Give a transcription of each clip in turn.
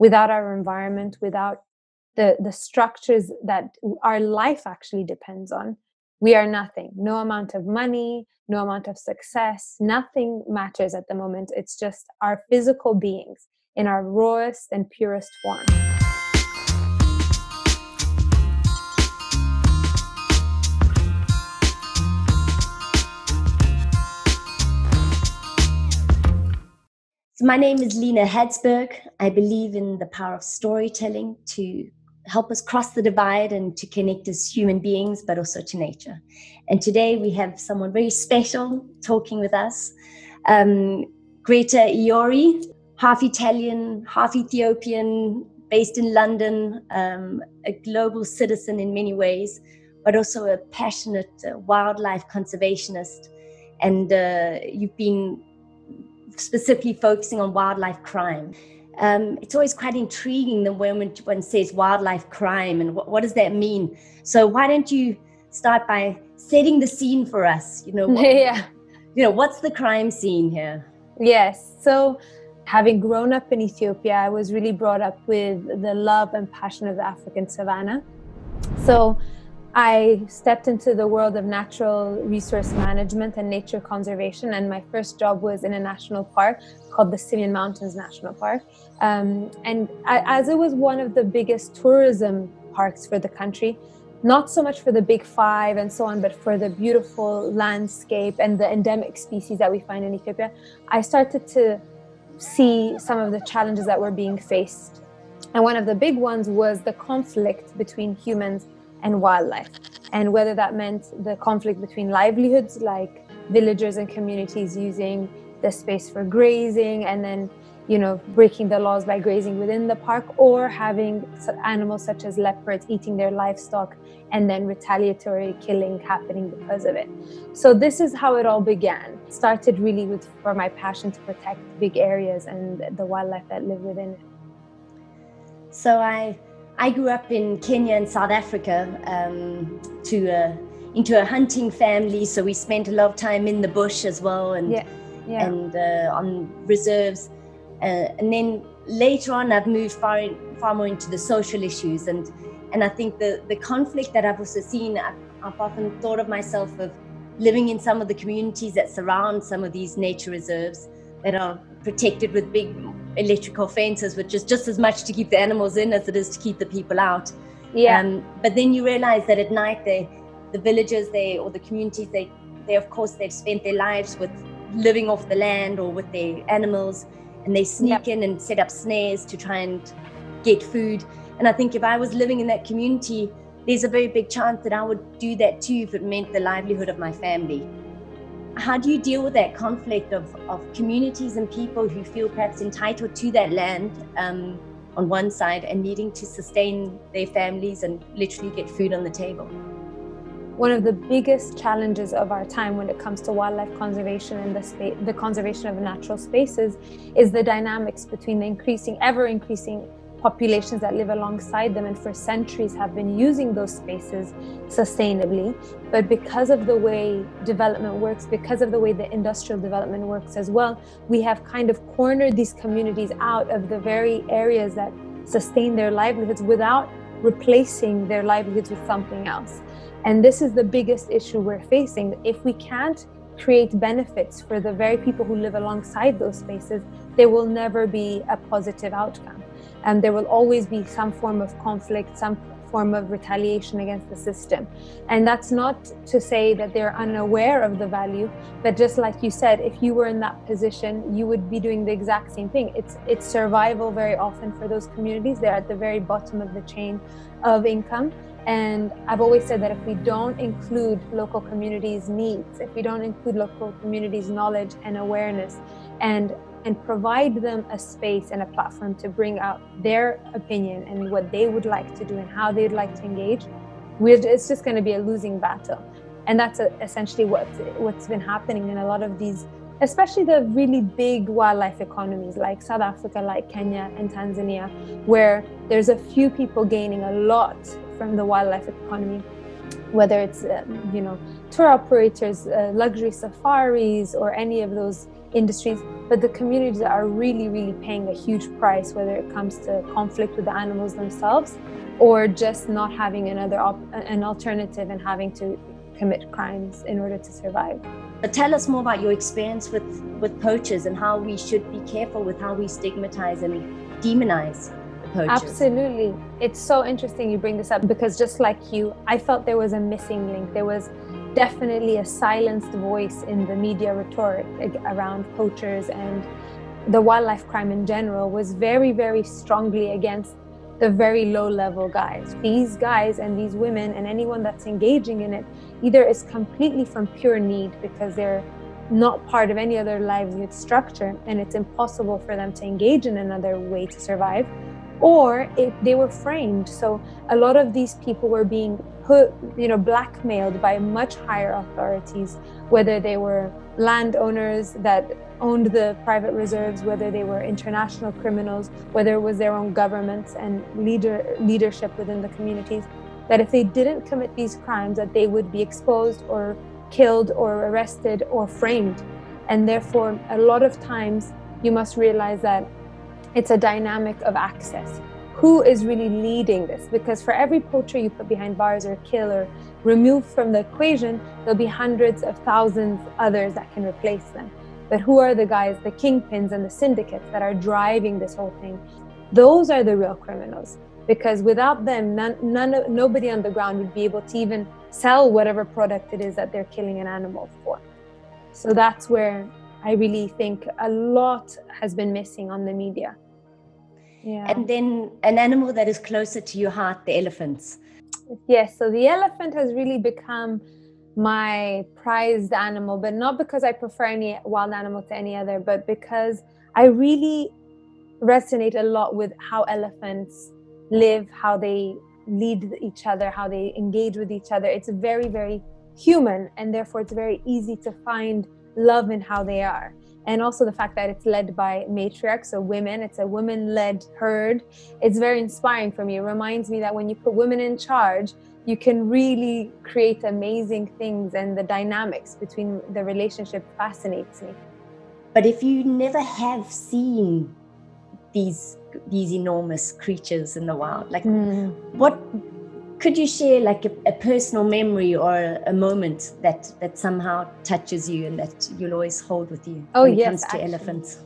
without our environment, without the, the structures that our life actually depends on, we are nothing. No amount of money, no amount of success, nothing matters at the moment. It's just our physical beings in our rawest and purest form. So my name is Line Hadsbjerg. I believe in the power of storytelling to help us cross the divide and to connect as human beings, but also to nature. And today we have someone very special talking with us um, Greta Iori, half Italian, half Ethiopian, based in London, um, a global citizen in many ways, but also a passionate uh, wildlife conservationist. And uh, you've been specifically focusing on wildlife crime. Um, it's always quite intriguing the moment one says wildlife crime and what, what, does that mean. So why don't you start by setting the scene for us? You know, what, yeah. You know, what's the crime scene here? Yes. So having grown up in Ethiopia, I was really brought up with the love and passion of the African savannah. So I stepped into the world of natural resource management and nature conservation, and my first job was in a national park called the Simien Mountains National Park. Um, and I, as it was one of the biggest tourism parks for the country, not so much for the big five and so on, but for the beautiful landscape and the endemic species that we find in Ethiopia, I started to see some of the challenges that were being faced. And one of the big ones was the conflict between humans and wildlife. And whether that meant the conflict between livelihoods, like villagers and communities using the space for grazing and then you know breaking the laws by grazing within the park or having animals such as leopards eating their livestock and then retaliatory killing happening because of it. So this is how it all began. It started really with for my passion to protect big areas and the wildlife that live within it. So i I grew up in Kenya and South Africa um, to a, into a hunting family, so we spent a lot of time in the bush as well, and yeah. Yeah. and uh, on reserves. Uh, and then later on, I've moved far in, far more into the social issues, and and I think the the conflict that I've also seen, I've, I've often thought of myself of living in some of the communities that surround some of these nature reserves that are protected with big electrical fences, which is just as much to keep the animals in as it is to keep the people out. Yeah. Um, but then you realize that at night, they, the villagers, they or the communities, they, they of course they've spent their lives with living off the land or with their animals, and they sneak in and set up snares to try and get food. And I think if I was living in that community, there's a very big chance that I would do that too if it meant the livelihood of my family how do you deal with that conflict of, of communities and people who feel perhaps entitled to that land um, on one side and needing to sustain their families and literally get food on the table? One of the biggest challenges of our time when it comes to wildlife conservation and the, spa- the conservation of natural spaces is the dynamics between the increasing, ever increasing populations that live alongside them and for centuries have been using those spaces sustainably. But because of the way development works, because of the way the industrial development works as well, we have kind of cornered these communities out of the very areas that sustain their livelihoods without replacing their livelihoods with something else. And this is the biggest issue we're facing. If we can't create benefits for the very people who live alongside those spaces, there will never be a positive outcome and there will always be some form of conflict, some form of retaliation against the system. And that's not to say that they're unaware of the value, but just like you said, if you were in that position, you would be doing the exact same thing. It's it's survival very often for those communities. They're at the very bottom of the chain of income. And I've always said that if we don't include local communities' needs, if we don't include local communities' knowledge and awareness and and provide them a space and a platform to bring out their opinion and what they would like to do and how they'd like to engage, it's just going to be a losing battle. And that's essentially what, what's been happening in a lot of these, especially the really big wildlife economies like South Africa, like Kenya and Tanzania, where there's a few people gaining a lot from the wildlife economy whether it's uh, you know tour operators uh, luxury safaris or any of those industries but the communities are really, really paying a huge price, whether it comes to conflict with the animals themselves or just not having another op- an alternative and having to commit crimes in order to survive. But tell us more about your experience with, with poachers and how we should be careful with how we stigmatize and demonize poachers. Absolutely. It's so interesting you bring this up because just like you, I felt there was a missing link. There was definitely a silenced voice in the media rhetoric around poachers and the wildlife crime in general was very, very strongly against the very low level guys. These guys and these women and anyone that's engaging in it either is completely from pure need because they're not part of any other livelihood structure and it's impossible for them to engage in another way to survive or if they were framed. So a lot of these people were being put you know blackmailed by much higher authorities whether they were landowners that owned the private reserves whether they were international criminals whether it was their own governments and leader leadership within the communities that if they didn't commit these crimes that they would be exposed or killed or arrested or framed. And therefore a lot of times you must realize that it's a dynamic of access. Who is really leading this? Because for every poacher you put behind bars or kill or remove from the equation, there'll be hundreds of thousands others that can replace them. But who are the guys, the kingpins and the syndicates that are driving this whole thing? Those are the real criminals. Because without them, none, none, nobody on the ground would be able to even sell whatever product it is that they're killing an animal for. So that's where I really think a lot has been missing on the media. Yeah. And then an animal that is closer to your heart, the elephants. Yes, so the elephant has really become my prized animal, but not because I prefer any wild animal to any other, but because I really resonate a lot with how elephants live, how they lead each other, how they engage with each other. It's very, very human, and therefore it's very easy to find love in how they are. And also the fact that it's led by matriarchs so women it's a women-led herd it's very inspiring for me. It reminds me that when you put women in charge you can really create amazing things and the dynamics between the relationship fascinates me. But if you never have seen these these enormous creatures in the wild like mm. what could you share like a, a, personal memory or a moment that that somehow touches you and that you'll always hold with you oh when yes, it comes to actually. elephants?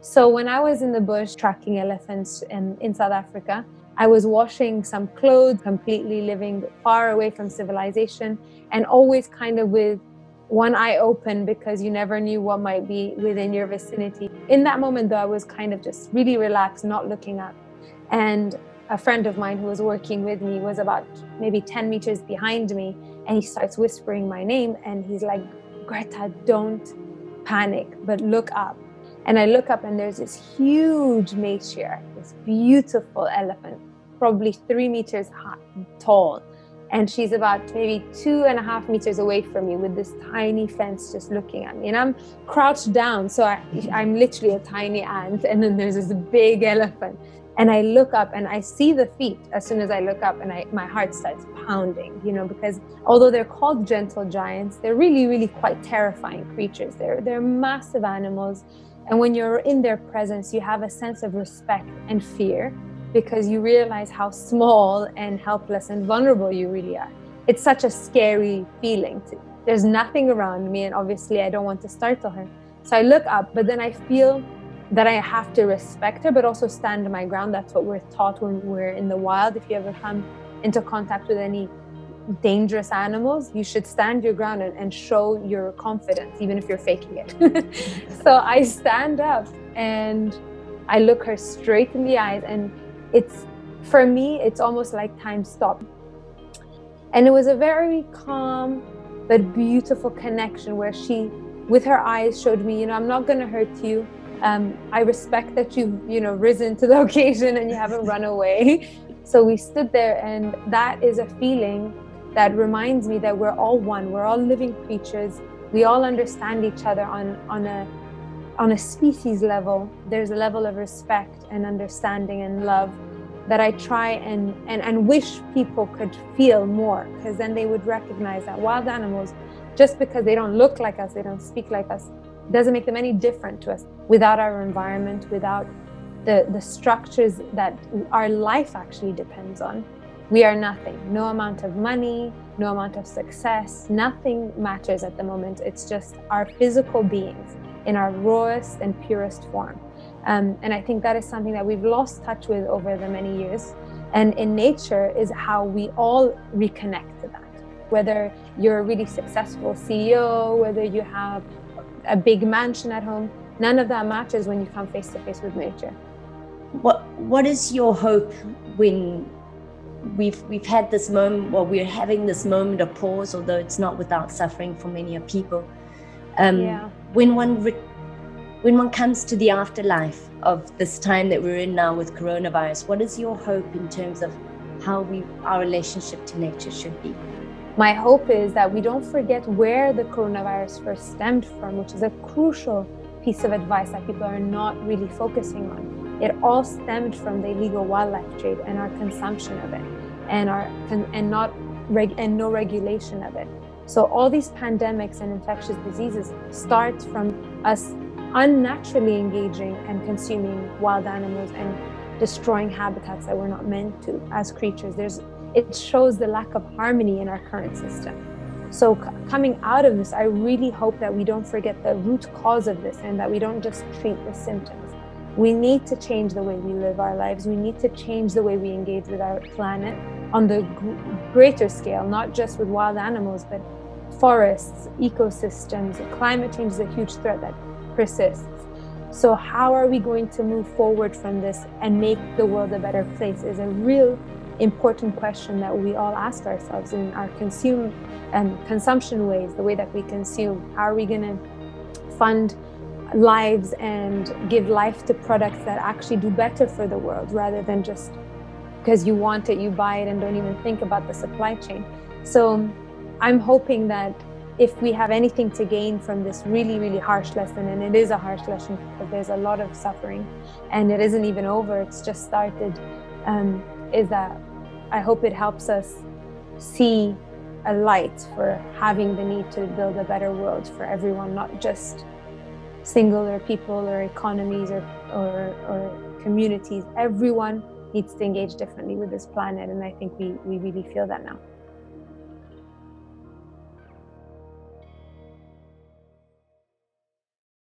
So when i was in the bush tracking elephants in, in south africa i was washing some clothes completely living far away from civilization and always kind of with one eye open because you never knew what might be within your vicinity. In that moment though i was kind of just really relaxed not looking up. And a friend of mine who was working with me was about maybe 10 meters behind me and he starts whispering my name and he's like greta don't panic but look up. And i look up and there's this huge matriarch this beautiful elephant probably three meters high, tall. And she's about maybe two and a half meters away from me with this tiny fence just looking at me. And i'm crouched down so I, i'm literally a tiny ant and then there's this big elephant and i look up and i see the feet as soon as i look up and I, my heart starts pounding you know because although they're called gentle giants they're really really quite terrifying creatures. They're they're massive animals. And when you're in their presence you have a sense of respect and fear because you realize how small and helpless and vulnerable you really are. It's such a scary feeling to, there's nothing around me and obviously i don't want to startle her. So i look up but then i feel that I have to respect her, but also stand my ground. That's what we're taught when we're in the wild. If you ever come into contact with any dangerous animals, you should stand your ground and, and show your confidence, even if you're faking it. so I stand up and I look her straight in the eyes, and it's for me, it's almost like time stopped. And it was a very calm but beautiful connection where she, with her eyes, showed me, you know, I'm not going to hurt you um, I respect that you've you know risen to the occasion and you haven't run away. So we stood there, and that is a feeling that reminds me that we're all one. We're all living creatures. We all understand each other on on a on a species level. There's a level of respect and understanding and love that I try and and, and wish people could feel more, because then they would recognize that wild animals, just because they don't look like us, they don't speak like us, doesn't make them any different to us without our environment, without the, the structures that our life actually depends on. We are nothing. No amount of money, no amount of success, nothing matters at the moment. It's just our physical beings in our rawest and purest form. Um, and I think that is something that we've lost touch with over the many years. And in nature is how we all reconnect to that. Whether you're a really successful CEO, whether you have a big mansion at home, none of that matters when you come face to face with nature. What What is your hope when we've we've had this moment, well, we're having this moment of pause, although it's not without suffering for many people. Um, yeah. When one re- when one comes to the afterlife of this time that we're in now with coronavirus, what is your hope in terms of how we our relationship to nature should be? My hope is that we don't forget where the coronavirus first stemmed from, which is a crucial piece of advice that people are not really focusing on. It all stemmed from the illegal wildlife trade and our consumption of it, and our and not reg, and no regulation of it. So all these pandemics and infectious diseases start from us unnaturally engaging and consuming wild animals and destroying habitats that we're not meant to as creatures. There's, it shows the lack of harmony in our current system. So coming out of this, I really hope that we don't forget the root cause of this and that we don't just treat the symptoms. We need to change the way we live our lives. We need to change the way we engage with our planet on the greater scale, not just with wild animals, but forests, ecosystems. Climate change is a huge threat that persists. So, how are we going to move forward from this and make the world a better place is a real important question that we all ask ourselves in our consume and consumption ways, the way that we consume. How are we going to fund lives and give life to products that actually do better for the world rather than just because you want it, you buy it and don't even think about the supply chain. So, I'm hoping that if we have anything to gain from this really, really harsh lesson, and it is a harsh lesson because there's a lot of suffering and it isn't even over, it's just started, um, is that I hope it helps us see a light for having the need to build a better world for everyone, not just singular people or economies or, or, or communities. Everyone needs to engage differently with this planet, and I think we, we really feel that now.